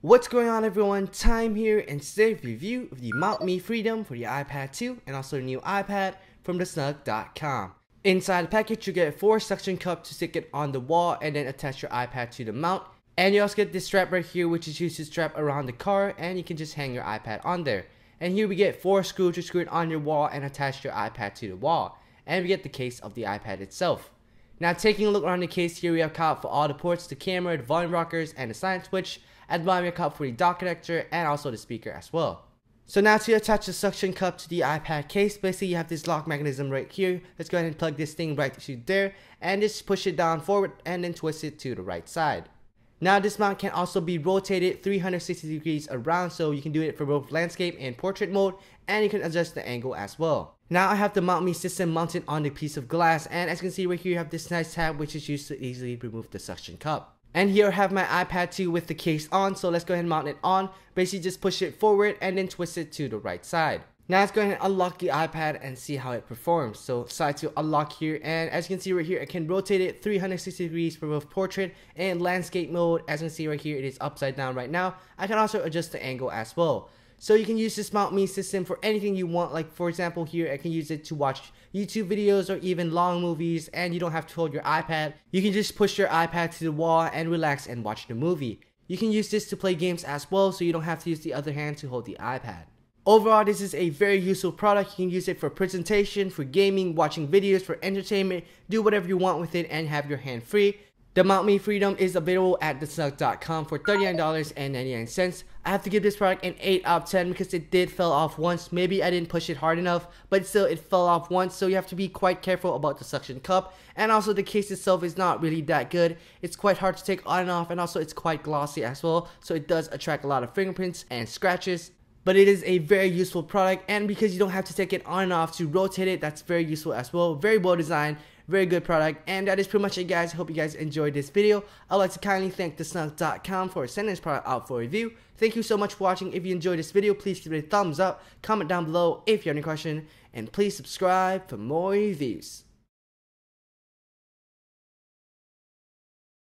What's going on everyone, Time here and today's review of the MountMe Freedom for the iPad 2 and also the new iPad from thesnugg.com. Inside the package you get 4 suction cups to stick it on the wall and then attach your iPad to the mount. And you also get this strap right here which is used to strap around the car and you can just hang your iPad on there. And here we get 4 screws to screw it on your wall and attach your iPad to the wall. And we get the case of the iPad itself. Now taking a look around the case here we have cut for all the ports, the camera, the volume rockers, and the silent switch. At the bottom we have cut for the dock connector and also the speaker as well. So now to attach the suction cup to the iPad case, basically you have this lock mechanism right here. Let's go ahead and plug this thing right to there and just push it down forward and then twist it to the right side. Now this mount can also be rotated 360 degrees around so you can do it for both landscape and portrait mode and you can adjust the angle as well. Now I have the MountMe system mounted on a piece of glass and as you can see right here you have this nice tab which is used to easily remove the suction cup. And here I have my iPad 2 with the case on so let's go ahead and mount it on. Basically just push it forward and then twist it to the right side. Now let's go ahead and unlock the iPad and see how it performs. So slide to unlock here and as you can see right here I can rotate it 360 degrees for both portrait and landscape mode. As you can see right here it is upside down right now. I can also adjust the angle as well. So you can use this MountMe system for anything you want. Like for example here I can use it to watch YouTube videos or even long movies and you don't have to hold your iPad. You can just push your iPad to the wall and relax and watch the movie. You can use this to play games as well so you don't have to use the other hand to hold the iPad. Overall, this is a very useful product. You can use it for presentation, for gaming, watching videos, for entertainment, do whatever you want with it and have your hand free. The MountMe Freedom is available at thesnugg.com for $39.99. I have to give this product an 8 out of 10 because it did fell off once. Maybe I didn't push it hard enough, but still it fell off once, so you have to be quite careful about the suction cup. And also the case itself is not really that good. It's quite hard to take on and off, and also it's quite glossy as well, so it does attract a lot of fingerprints and scratches but it is a very useful product and because you don't have to take it on and off to rotate it that's very useful as well. Very well designed very good product and that is pretty much it guys. Hope you guys enjoyed this video. I'd like to kindly thank thesnugg.com for sending this product out for review. Thank you so much for watching. If you enjoyed this video please give it a thumbs up. Comment down below if you have any question and please subscribe for more reviews